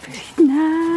Very nice.